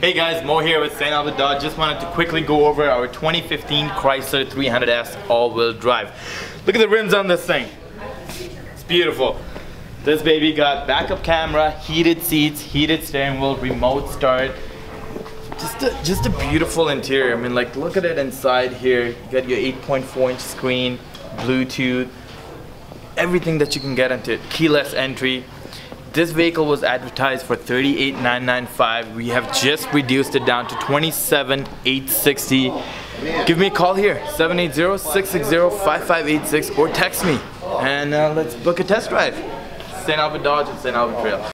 Hey guys, Moe here with St. Albert. Just wanted to quickly go over our 2015 Chrysler 300S all-wheel drive. Look at the rims on this thing. It's beautiful. This baby got backup camera, heated seats, heated steering wheel, remote start. Just a, just a beautiful interior. I mean, like, look at it inside here. You got your 8.4 inch screen, Bluetooth, everything that you can get into it. Keyless entry. This vehicle was advertised for 38,995. We have just reduced it down to $27,860. Give me a call here, 780-660-5586 or text me and uh, let's book a test drive. St. Albert Dodge and St. Albert Trail.